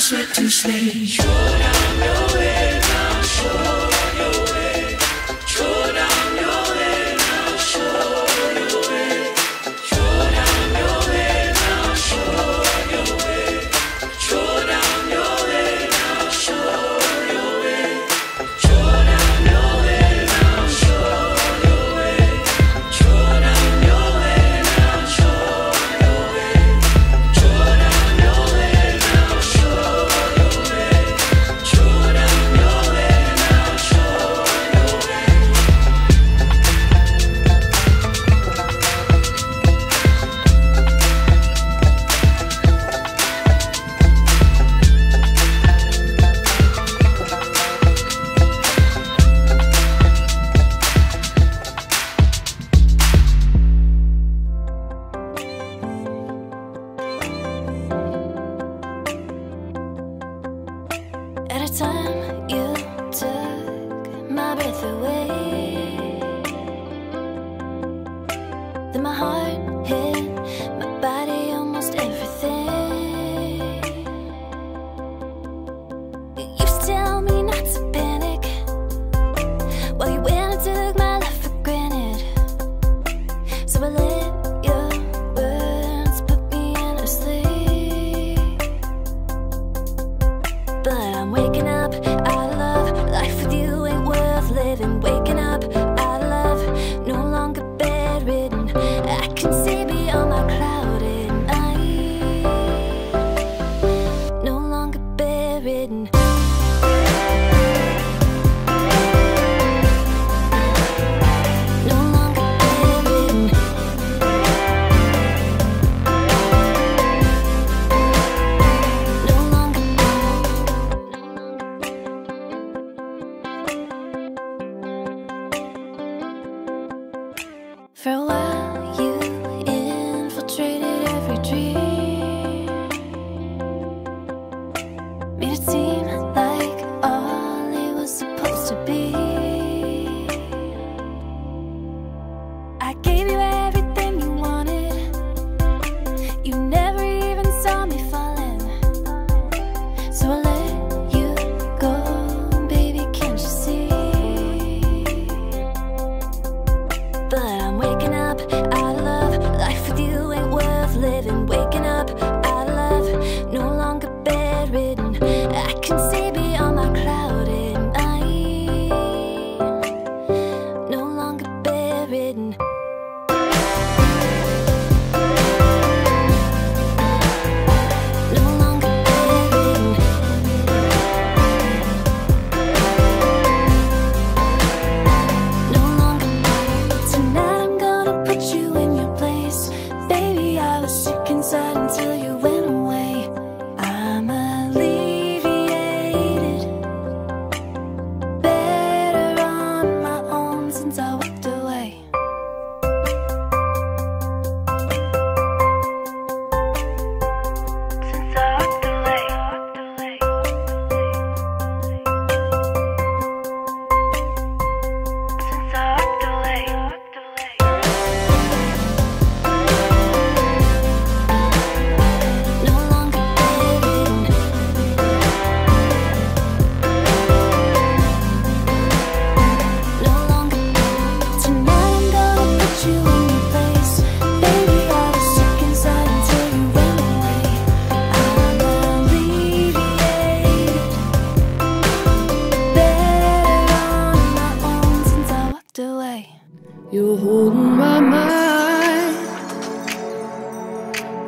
sweat to stay. You're not your way. You took my breath away. Then my heart hit my body. Farewell.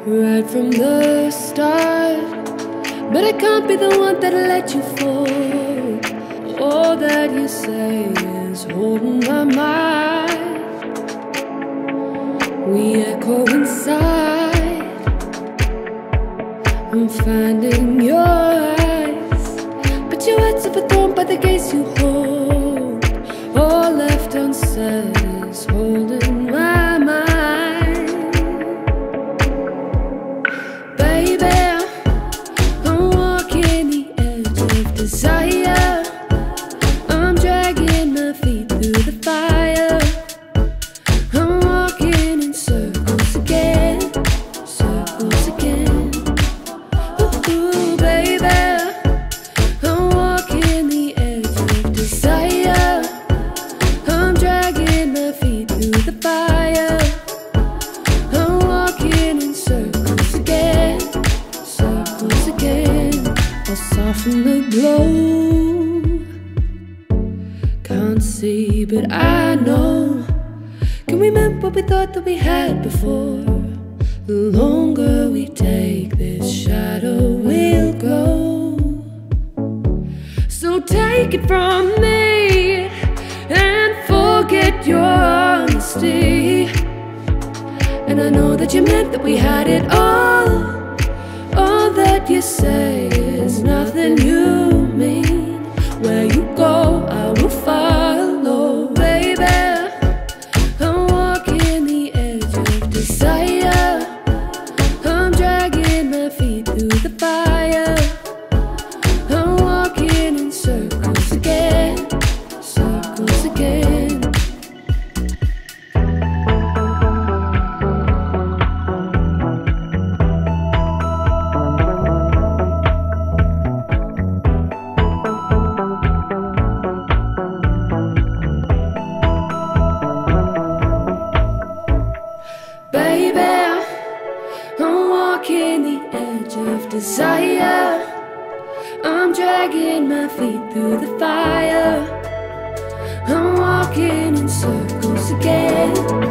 right from the start. But I can't be the one that let you fall. All that you say is holding my mind. We echo inside. I'm finding your eyes, but your words are overthrown by the gaze you hold. All left unsaid is holding. to soften the glow. Can't see, but I know. Can remember what we thought that we had before. The longer we take, this shadow will grow. So take it from me and forget your honesty. And I know that you meant that we had it all you say is nothing new. Through the fire. I'm walking in circles again.